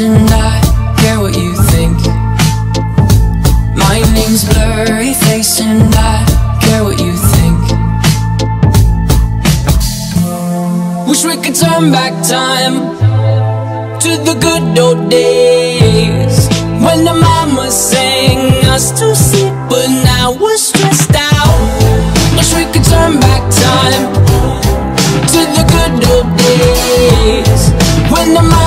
and I care what you think. My name's Blurry Face and I care what you think. Wish we could turn back time To the good old days When the mama sang us to sleep But now we're stressed out. Wish we could turn back time To the good old days When the mama